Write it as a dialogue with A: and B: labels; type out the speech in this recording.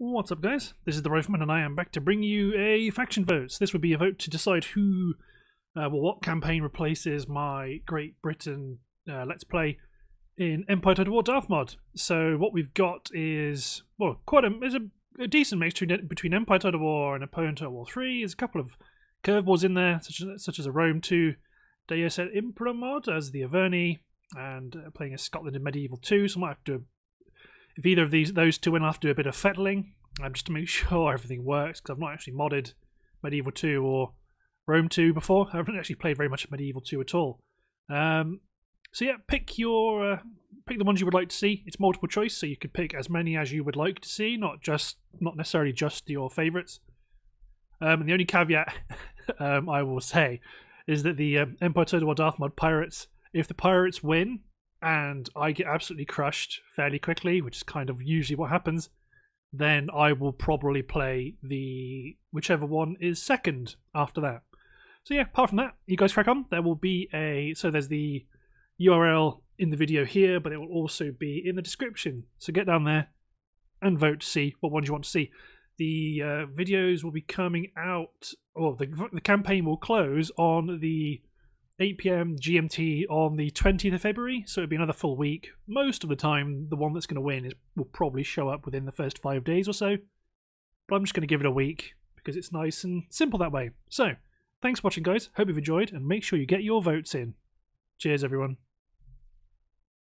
A: What's up, guys? This is the Rifleman, and I am back to bring you a faction vote. So this would be a vote to decide who, uh, well, what campaign replaces my Great Britain uh, Let's Play in Empire Total War Darth mod. So what we've got is, well, quite a, is a, a decent mixture between Empire Total War and Napoleon Total War 3. There's a couple of curveballs in there, such as, such as a Rome 2 Divide et Impera mod as the Arverni, and uh, playing as Scotland in Medieval 2, so I might have to if either of these those two win, I'll have to do a bit of fettling um, just to make sure everything works because I've not actually modded Medieval 2 or Rome 2 before. I haven't actually played very much of Medieval 2 at all. Um, so yeah, pick your uh, pick the ones you would like to see. It's multiple choice, so you could pick as many as you would like to see, not just not necessarily just your favourites. Um, and the only caveat um, I will say is that the um, Empire Total War Darth Mod pirates, if the pirates win, and I get absolutely crushed fairly quickly, which is kind of usually what happens, then I will probably play the whichever one is second after that. So yeah, apart from that, you guys crack on. There will be a so there's the URL in the video here, but it will also be in the description. So get down there and vote to see what ones you want to see. The uh, videos will be coming out, or the the campaign will close on the 8 p.m. GMT on the 20th of February, so it'll be another full week. Most of the time, the one that's going to win is, will probably show up within the first five days or so. But I'm just going to give it a week because it's nice and simple that way. So, thanks for watching, guys. Hope you've enjoyed, and make sure you get your votes in. Cheers, everyone.